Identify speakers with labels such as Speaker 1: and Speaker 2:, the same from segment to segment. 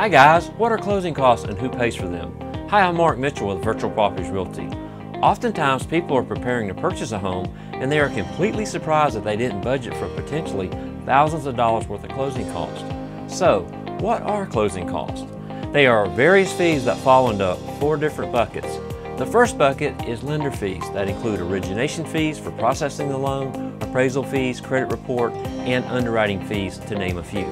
Speaker 1: Hi guys, what are closing costs and who pays for them? Hi, I'm Mark Mitchell with Virtual Properties Realty. Oftentimes people are preparing to purchase a home and they are completely surprised that they didn't budget for potentially thousands of dollars worth of closing costs. So, what are closing costs? They are various fees that fall into four different buckets. The first bucket is lender fees that include origination fees for processing the loan, appraisal fees, credit report, and underwriting fees to name a few.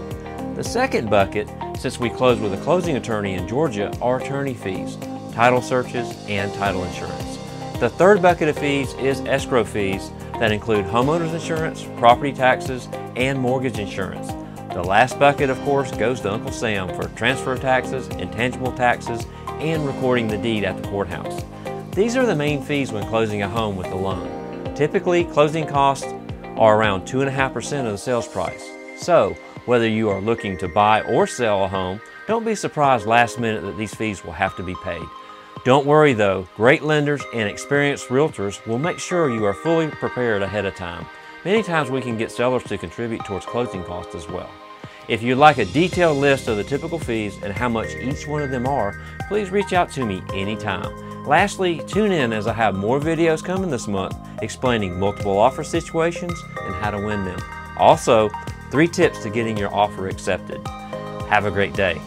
Speaker 1: The second bucket, since we close with a closing attorney in Georgia, are attorney fees, title searches, and title insurance. The third bucket of fees is escrow fees that include homeowners insurance, property taxes, and mortgage insurance. The last bucket, of course, goes to Uncle Sam for transfer taxes, intangible taxes, and recording the deed at the courthouse. These are the main fees when closing a home with a loan. Typically, closing costs are around 2.5% of the sales price. So, whether you are looking to buy or sell a home, don't be surprised last minute that these fees will have to be paid. Don't worry though, great lenders and experienced realtors will make sure you are fully prepared ahead of time. Many times we can get sellers to contribute towards closing costs as well. If you'd like a detailed list of the typical fees and how much each one of them are, please reach out to me anytime. Lastly, tune in as I have more videos coming this month explaining multiple offer situations and how to win them. Also, three tips to getting your offer accepted. Have a great day.